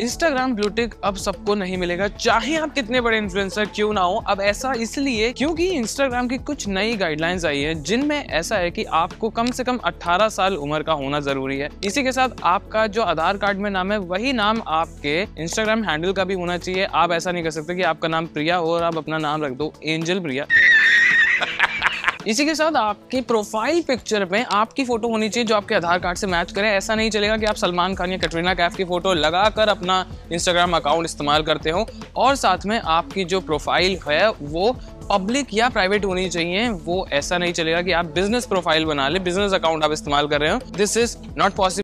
Instagram blue tick अब सबको नहीं मिलेगा। चाहे आप कितने बड़े इन्फ्लुएंसर क्यों ना हो, अब ऐसा इसलिए क्योंकि इंस्टाग्राम की कुछ नई गाइडलाइंस आई है, जिनमें ऐसा है कि आपको कम से कम 18 साल उम्र का होना ज़रूरी है। इसी के साथ आपका जो आधार कार्ड में नाम है, वही नाम आपके इंस्टाग्राम हैंडल का भी होना चाहिए। आप ऐसा नहीं कर सकते कि आपका नाम प्रिया हो और आप अपना नाम रख दो एंजल प्रिया। इसी के साथ आपकी प्रोफ़ाइल पिक्चर में आपकी फ़ोटो होनी चाहिए जो आपके आधार कार्ड से मैच करे। ऐसा नहीं चलेगा कि आप सलमान खान या कटरीना कैफ की फ़ोटो लगाकर अपना इंस्टाग्राम अकाउंट इस्तेमाल करते हो। और साथ में आपकी जो प्रोफ़ाइल है, वो पब्लिक या प्राइवेट होनी चाहिए। वो ऐसा नहीं चलेगा कि आप बिज़नेस प्रोफ़ाइल बना ले। बिज़नेस अकाउंट आप इस्तेमाल कर रहे हो। This is not possible